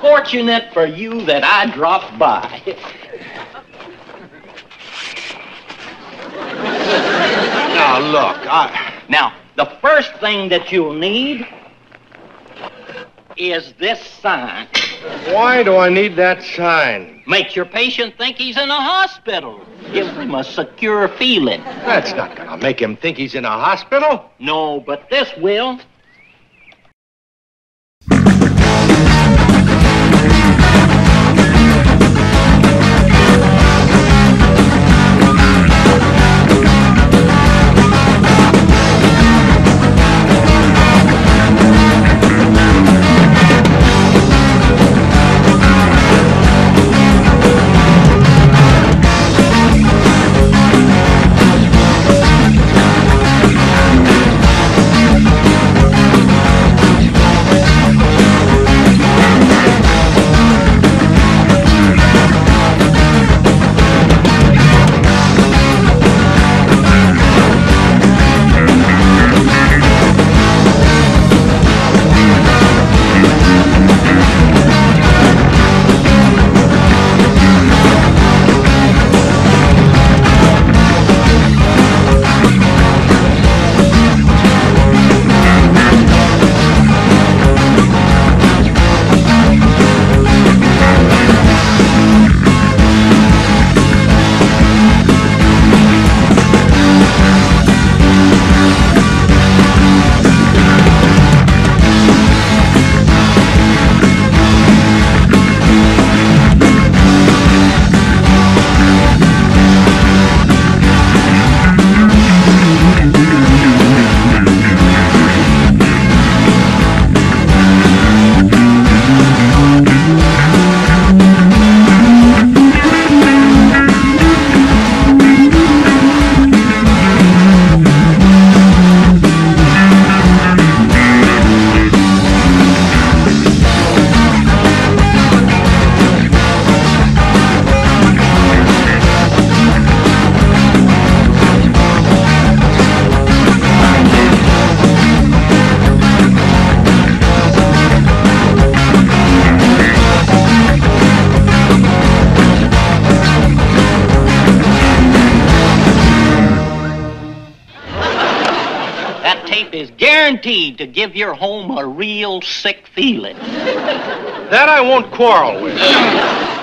fortunate for you that I dropped by. Now, look, I... Now, the first thing that you'll need is this sign. Why do I need that sign? Makes your patient think he's in a hospital. Gives him a secure feeling. That's not gonna make him think he's in a hospital. No, but this will. That tape is guaranteed to give your home a real sick feeling. That I won't quarrel with.